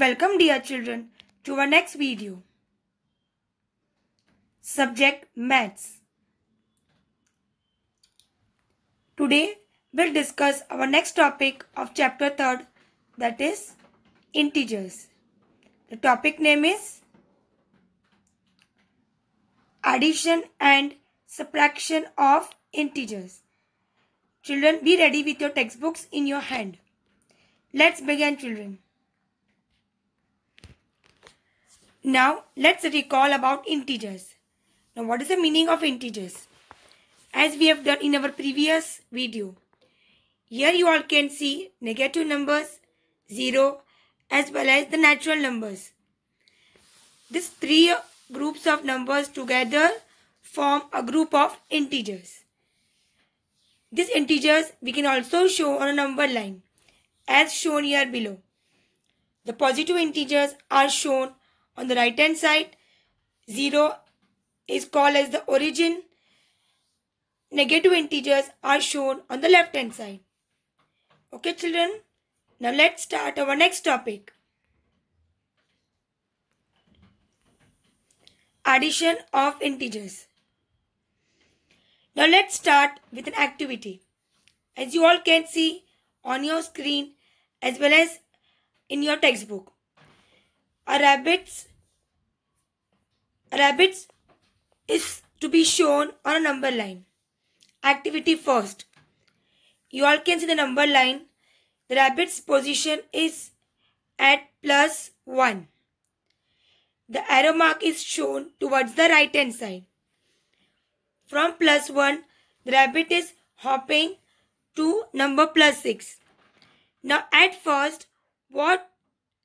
Welcome dear children to our next video. Subject Maths. Today we'll discuss our next topic of chapter 3rd that is integers. The topic name is addition and subtraction of integers. Children be ready with your textbooks in your hand. Let's begin children. Now let's recall about integers. Now what is the meaning of integers? As we have done in our previous video. Here you all can see negative numbers, 0 as well as the natural numbers. These three groups of numbers together form a group of integers. These integers we can also show on a number line as shown here below. The positive integers are shown on the right hand side. 0 is called as the origin. Negative integers are shown on the left hand side. Okay children. Now let's start our next topic. Addition of integers. Now let's start with an activity. As you all can see on your screen as well as in your textbook. A rabbit's a rabbit's is to be shown on a number line. Activity first. You all can see the number line. The rabbit's position is at plus 1. The arrow mark is shown towards the right hand side. From plus 1, the rabbit is hopping to number plus 6. Now at first, what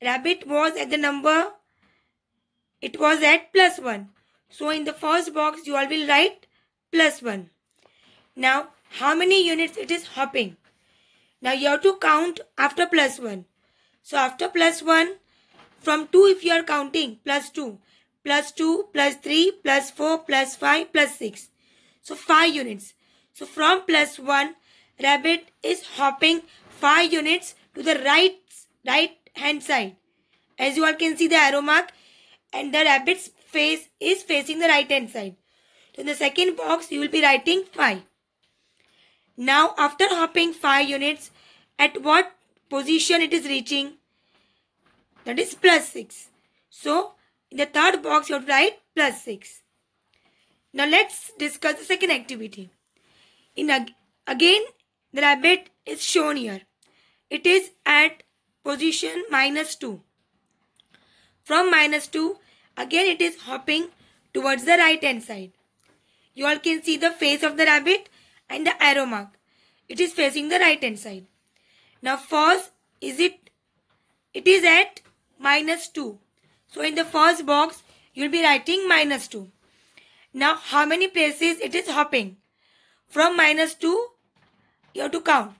rabbit was at the number? It was at plus 1. So in the first box, you all will write plus 1. Now, how many units it is hopping? Now you have to count after plus 1. So after plus 1, from 2 if you are counting, plus 2, plus 2, plus 3, plus 4, plus 5, plus 6. So 5 units. So from plus 1, rabbit is hopping 5 units to the right, right hand side. As you all can see the arrow mark and the rabbit's face is facing the right hand side. So in the second box you will be writing 5. Now after hopping 5 units, at what position it is reaching? That is plus 6. So in the third box you have to write plus 6. Now let's discuss the second activity. In again the rabbit is shown here. It is at position minus 2. From minus 2 again it is hopping towards the right hand side. You all can see the face of the rabbit and the arrow mark. It is facing the right hand side. Now first is it it is at minus 2. So in the first box you will be writing minus 2. Now how many places it is hopping? From minus 2, you have to count.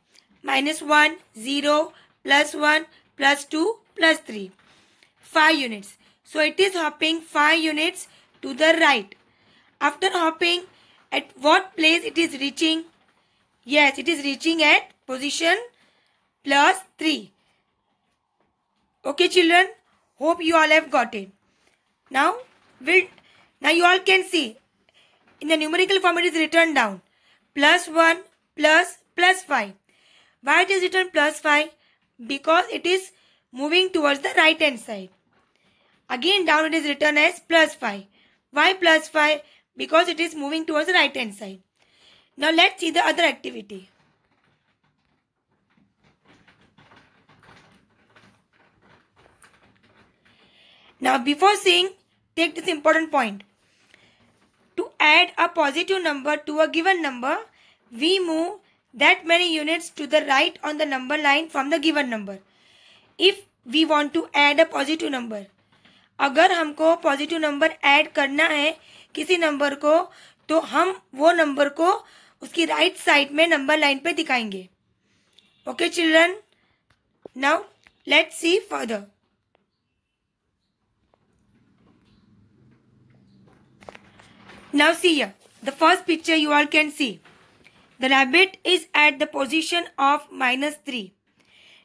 Minus 1, 0, plus 1, plus 2, plus 3. 5 units. So it is hopping 5 units to the right. After hopping, at what place it is reaching? Yes, it is reaching at position plus 3. Okay children, hope you all have got it. Now, we'll, now you all can see in the numerical form it is written down. Plus 1 plus plus 5. Why it is written plus 5? Because it is moving towards the right hand side. Again down it is written as plus 5. Why plus 5? Because it is moving towards the right hand side. Now let's see the other activity. Now before seeing, take this important point. To add a positive number to a given number, we move that many units to the right on the number line from the given number. If we want to add a positive number, अगर हमको positive number add करना है किसी number को तो हम वो number को उसकी राइट साइड में नंबर लाइन पे दिखाएँगे okay children now let's see further Now see here, the first picture you all can see. The rabbit is at the position of minus 3.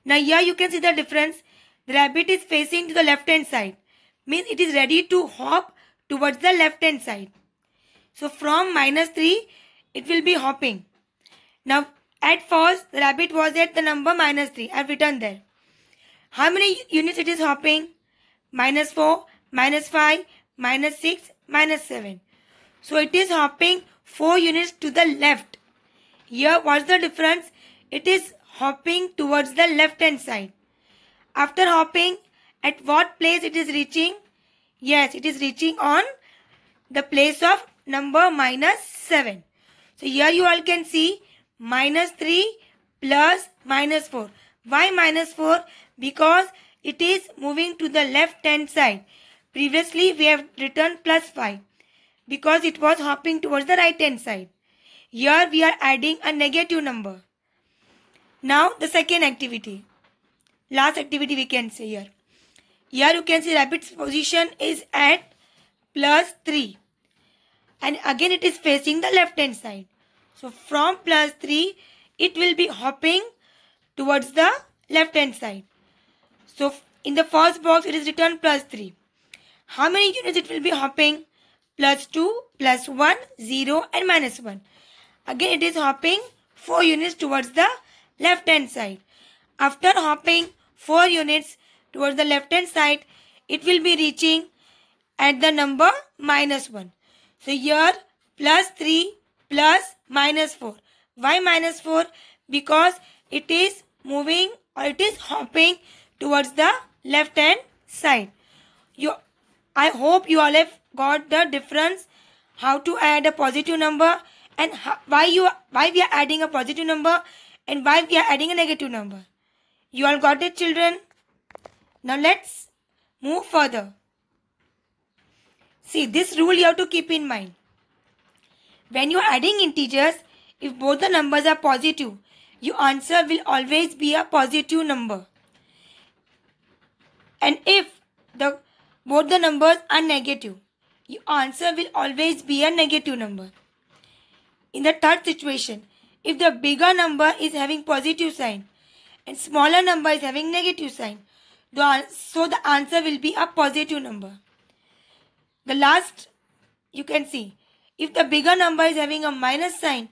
Now here you can see the difference. the rabbit is facing to the left hand side. Means it is ready to hop towards the left hand side. So from minus 3, it will be hopping. Now at first, the rabbit was at the number minus 3. I have written there. How many units it is hopping? Minus 4, minus 5, minus 6, minus 7. So it is hopping 4 units to the left. Here what's the difference? It is hopping towards the left hand side. After hopping, at what place it is reaching? Yes, it is reaching on the place of number minus 7. So here you all can see minus 3 plus minus 4. Why minus 4? Because it is moving to the left hand side. Previously we have written plus 5 because it was hopping towards the right hand side. Here we are adding a negative number. Now the second activity. Last activity we can say here. Here you can see rabbit's position is at plus 3. And again it is facing the left hand side. So from plus 3, it will be hopping towards the left hand side. So in the first box, it is written plus 3. How many units it will be hopping? Plus 2, plus 1, 0 and minus 1. Again, it is hopping 4 units towards the left hand side. After hopping 4 units towards the left hand side, it will be reaching at the number minus 1. So here plus 3 plus minus 4. Why minus 4? Because it is moving or it is hopping towards the left hand side. You, I hope you all have got the difference how to add a positive number and how, why you why we are adding a positive number and why we are adding a negative number. You all got it children? Now let's move further. See this rule you have to keep in mind. When you are adding integers, if both the numbers are positive, your answer will always be a positive number. And if the both the numbers are negative, your answer will always be a negative number. In the third situation, if the bigger number is having positive sign and smaller number is having negative sign, the, so the answer will be a positive number. The last you can see if the bigger number is having a minus sign,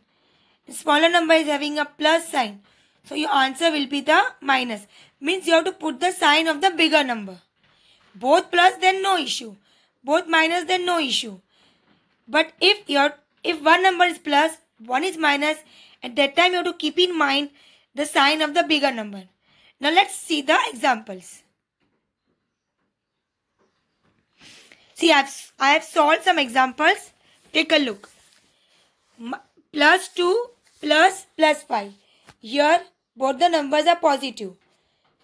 smaller number is having a plus sign. So your answer will be the minus. Means you have to put the sign of the bigger number. Both plus then no issue. Both minus then no issue. But if your if one number is plus, one is minus, at that time you have to keep in mind the sign of the bigger number. Now let's see the examples. See, I've, I have solved some examples Take a look. Plus 2 plus plus 5. Here both the numbers are positive.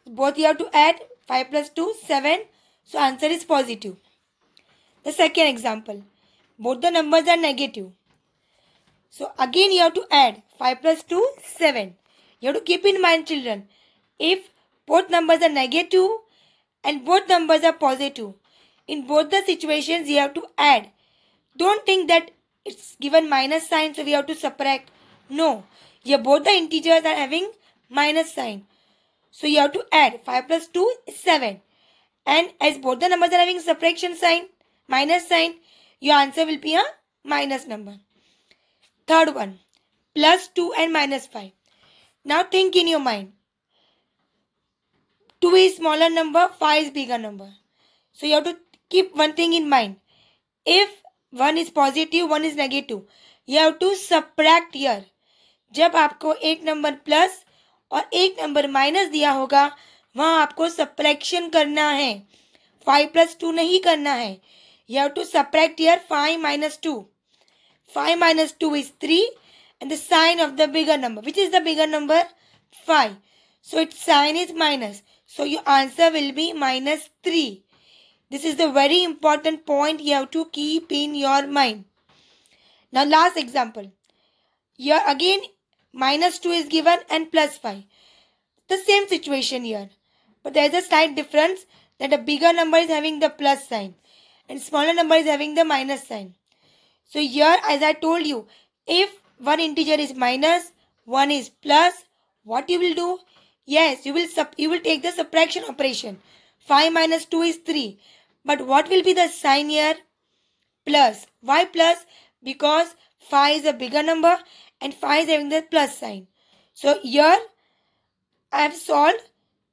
Both you have to add 5 plus 2 7. So answer is positive. The second example. Both the numbers are negative. So again you have to add 5 plus 2 7. You have to keep in mind children. If both numbers are negative and both numbers are positive. In both the situations you have to add don't think that it's given minus sign so we have to subtract. No. Here both the integers are having minus sign. So you have to add 5 plus 2 is 7. And as both the numbers are having subtraction sign, minus sign, your answer will be a minus number. Third one, plus 2 and minus 5. Now think in your mind. 2 is smaller number, 5 is bigger number. So you have to keep one thing in mind. If one is positive one is negative you have to subtract year जब आपको एक number plus और एक number minus दिया होगा वहाँ आपको subtraction करना है फाइव प्लस टू नहीं करना है you have to subtract year five minus two 5 minus 2 is 3 and the sign of the bigger number. Which is the bigger number? 5. So its sign is minus. So your answer will be minus 3. This is the very important point you have to keep in your mind. Now last example. Here again minus 2 is given and plus 5. The same situation here. But there is a slight difference that a bigger number is having the plus sign and smaller number is having the minus sign. So here as I told you, if one integer is minus, one is plus, what you will do? Yes, you will sub you will take the subtraction operation. 5 minus 2 is 3. But what will be the sign here? Plus. Why plus? Because 5 is a bigger number and 5 is having the plus sign. So here I have solved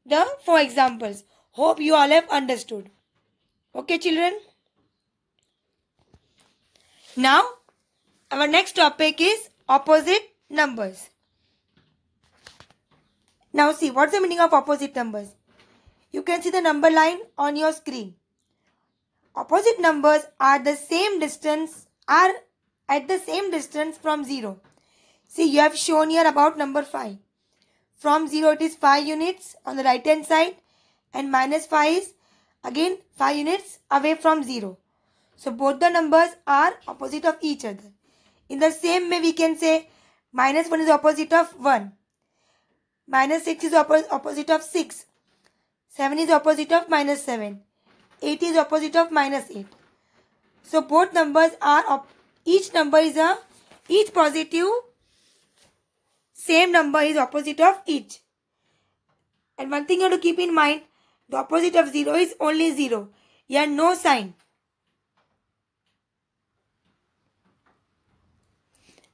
the four examples. Hope you all have understood. Okay children. Now our next topic is opposite numbers. Now see what's the meaning of opposite numbers. You can see the number line on your screen. Opposite numbers are the same distance are at the same distance from 0. See you have shown here about number 5. From 0 it is 5 units on the right hand side and minus 5 is again 5 units away from 0. So both the numbers are opposite of each other. In the same way we can say minus 1 is opposite of 1. Minus 6 is oppo opposite of 6. 7 is opposite of minus 7. 8 is opposite of minus 8. So both numbers are, each number is a, each positive, same number is opposite of each. And one thing you have to keep in mind, the opposite of 0 is only 0. Here no sign.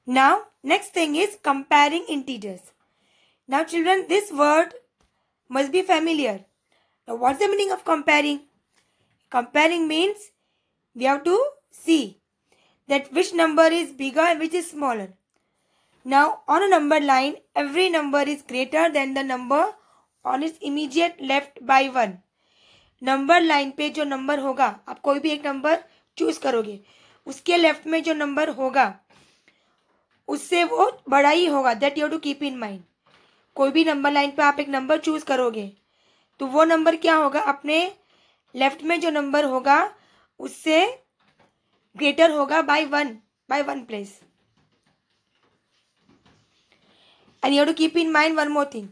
Now, next thing is comparing integers. Now children, this word must be familiar. Now what's the meaning of comparing? Comparing means we have to see that which number is bigger and which is smaller. Now on a number line, every number is greater than the number on its immediate left by one. Number line पे जो number होगा आप कोई भी एक number choose करोगे उसके left में जो नंबर होगा उससे वो बड़ा ही होगा that you to keep in mind कोई भी नंबर लाइन पे आप एक नंबर चूज़ करोगे तो वो नंबर क्या होगा? अपने लेफ़्ट में जो नंबर होगा, उससे ग्रेटर होगा by one by one place and you to keep in mind one more thing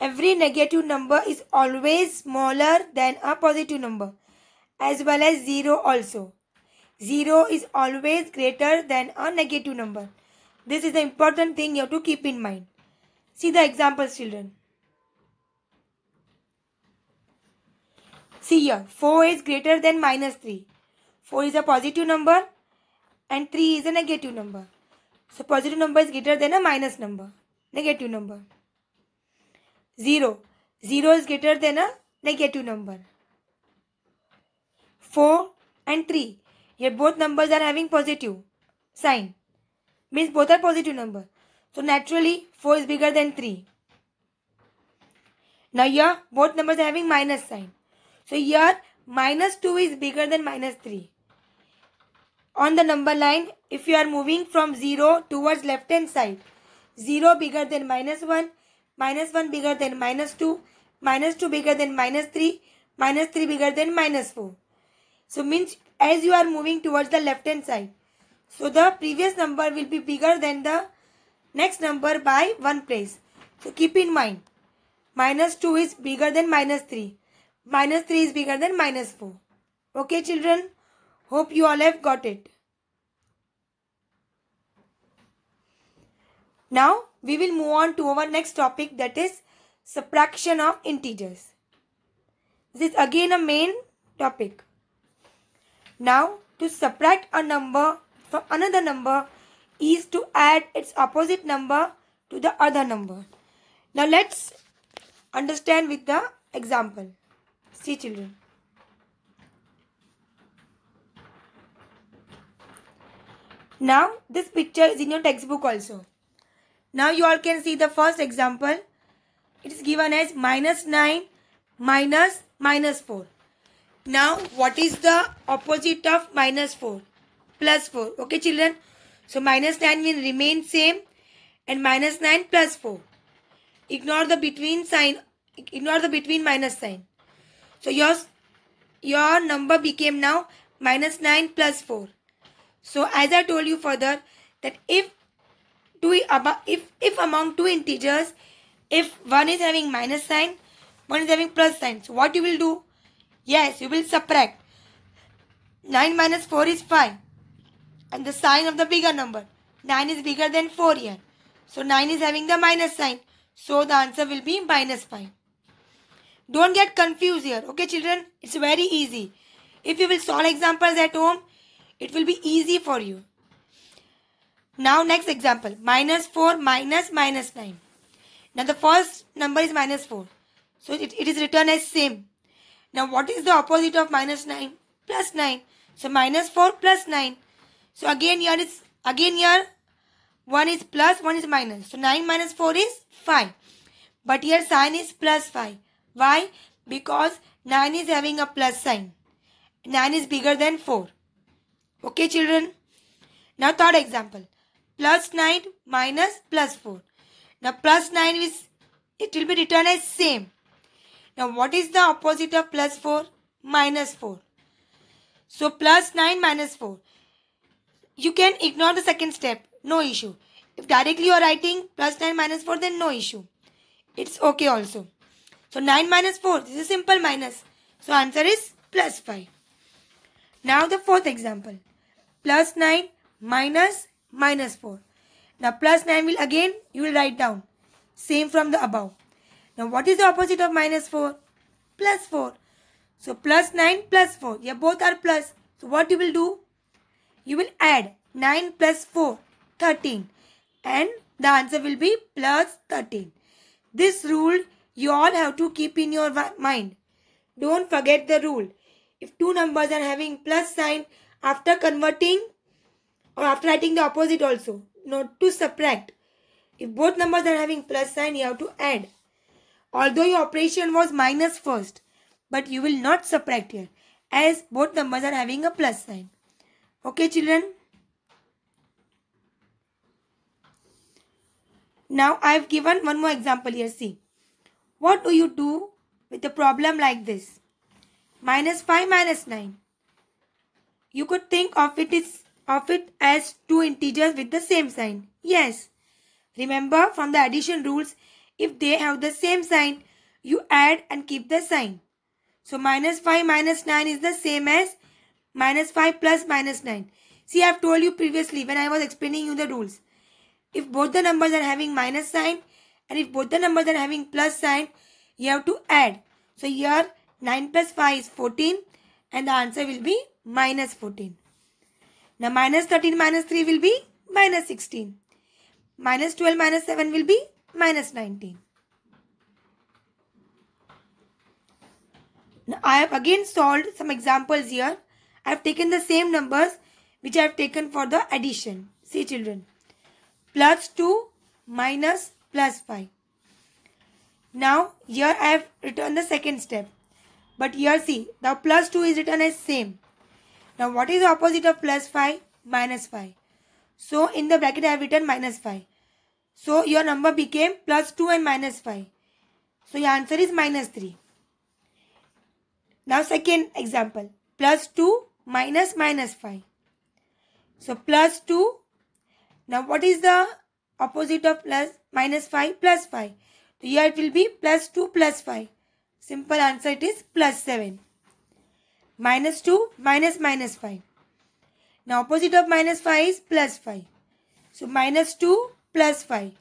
every negative number is always smaller than a positive number as well as zero also zero is always greater than a negative number This is the important thing you have to keep in mind. See the examples children. See here, 4 is greater than minus 3. 4 is a positive number and 3 is a negative number. So positive number is greater than a minus number, negative number. 0. 0 is greater than a negative number. 4 and 3. Here both numbers are having positive sign means both are positive number. So naturally 4 is bigger than 3. Now here both numbers are having minus sign. So here minus 2 is bigger than minus 3. On the number line if you are moving from 0 towards left hand side 0 bigger than minus 1, minus 1 bigger than minus 2, minus 2 bigger than minus 3, minus 3 bigger than minus 4. So means as you are moving towards the left hand side so the previous number will be bigger than the next number by one place. So keep in mind, minus 2 is bigger than minus 3. Minus 3 is bigger than minus 4. Okay children, hope you all have got it. Now we will move on to our next topic that is subtraction of integers. This is again a main topic. Now to subtract a number from another number is to add its opposite number to the other number. Now let's understand with the example. See children. Now this picture is in your textbook also. Now you all can see the first example. It is given as minus 9 minus minus 4. Now what is the opposite of minus 4? Plus 4. Okay children. So minus 9 will remain same and minus 9 plus 4. Ignore the between sign. Ignore the between minus sign. So yours, your number became now minus 9 plus 4. So as I told you further that if two if if among two integers if one is having minus sign one is having plus sign so what you will do yes you will subtract 9 minus 4 is 5 and the sign of the bigger number. 9 is bigger than 4 here. So 9 is having the minus sign. So the answer will be minus 5. Don't get confused here. Okay, children? It's very easy. If you will solve examples at home, it will be easy for you. Now, next example. Minus 4 minus minus 9. Now, the first number is minus 4. So, it, it is written as same. Now, what is the opposite of minus 9? Plus 9. So, minus 4 plus 9. So, again here is, again here, 1 is plus, 1 is minus. So, 9 minus 4 is 5. But here sign is plus 5. Why? Because 9 is having a plus sign. 9 is bigger than 4. Okay children? Now third example. Plus 9 minus plus 4. Now plus 9 is, it will be written as same. Now what is the opposite of plus 4? Minus 4. So plus 9 minus 4. You can ignore the second step. No issue. If directly you are writing plus 9 minus 4 then no issue. It's okay also. So 9 minus 4. This is simple minus. So answer is plus 5. Now the fourth example. Plus 9 minus minus 4. Now plus 9 will again you will write down. Same from the above. Now what is the opposite of minus 4? Plus 4. So plus 9 plus 4. Yeah both are plus. So what you will do? You will add 9 plus 4. 13. And the answer will be plus 13. This rule you all have to keep in your mind. Don't forget the rule. If two numbers are having plus sign after converting or after writing the opposite also, not to subtract. If both numbers are having plus sign, you have to add. Although your operation was minus first, but you will not subtract here as both numbers are having a plus sign. Okay children? Now I have given one more example here. See. What do you do with a problem like this? Minus 5 minus 9. You could think of it, is, of it as two integers with the same sign. Yes. Remember from the addition rules, if they have the same sign, you add and keep the sign. So minus 5 minus 9 is the same as minus 5 plus minus 9. See I have told you previously when I was explaining you the rules. If both the numbers are having minus sign and if both the numbers are having plus sign, you have to add. So here 9 plus 5 is 14 and the answer will be minus 14. Now minus 13 minus 3 will be minus 16. Minus 12 minus 7 will be minus 19. Now I have again solved some examples here. I have taken the same numbers which I have taken for the addition. See children plus 2 minus plus 5. Now here I have written the second step. But here see, now plus 2 is written as same. Now what is the opposite of plus 5? Minus 5. So in the bracket I have written minus 5. So your number became plus 2 and minus 5. So your answer is minus 3. Now second example. Plus 2 minus minus 5. So plus 2 now what is the opposite of plus minus 5 plus 5? So here it will be plus 2 plus 5. Simple answer it is plus 7. Minus 2 minus minus 5. Now opposite of minus 5 is plus 5. So minus 2 plus 5.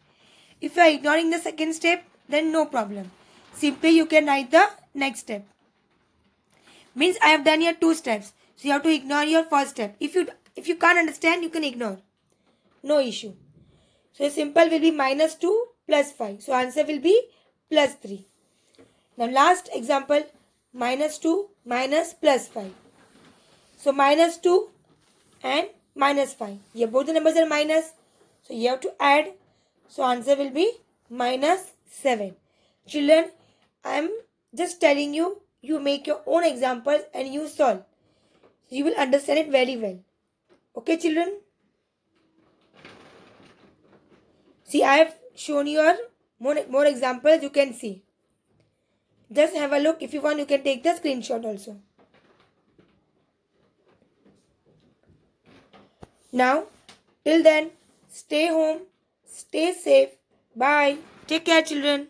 If you are ignoring the second step then no problem. Simply you can write the next step. Means I have done here two steps. So you have to ignore your first step. If you if you can't understand you can ignore no issue. So simple will be minus 2 plus 5. So answer will be plus 3. Now last example minus 2 minus plus 5. So minus 2 and minus 5. Here both the numbers are minus. So you have to add. So answer will be minus 7. Children, I am just telling you, you make your own examples and you solve. You will understand it very well. Okay children? See, I have shown you more, more examples you can see. Just have a look. If you want, you can take the screenshot also. Now, till then, stay home, stay safe. Bye. Take care, children.